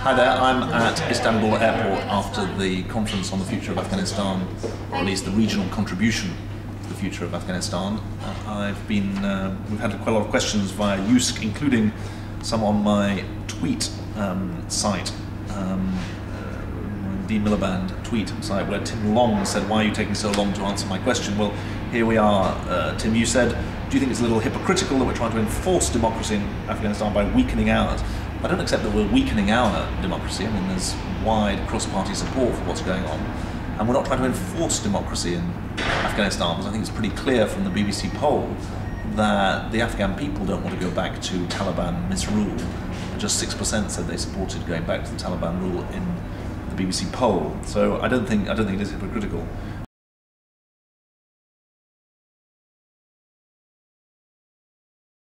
Hi there, I'm at Istanbul airport after the conference on the future of Afghanistan, or at least the regional contribution to the future of Afghanistan. Uh, I've been, uh, we've had quite a lot of questions via Yoosk, including some on my tweet um, site, um, uh, Dean Miliband tweet site, where Tim Long said, Why are you taking so long to answer my question? Well, here we are. Uh, Tim, you said, Do you think it's a little hypocritical that we're trying to enforce democracy in Afghanistan by weakening ours? I don't accept that we're weakening our democracy. I mean, there's wide cross-party support for what's going on, and we're not trying to enforce democracy in Afghanistan because I think it's pretty clear from the BBC poll that the Afghan people don't want to go back to Taliban misrule. Just six percent said they supported going back to the Taliban rule in the BBC poll. So I don't think I don't think it is hypocritical.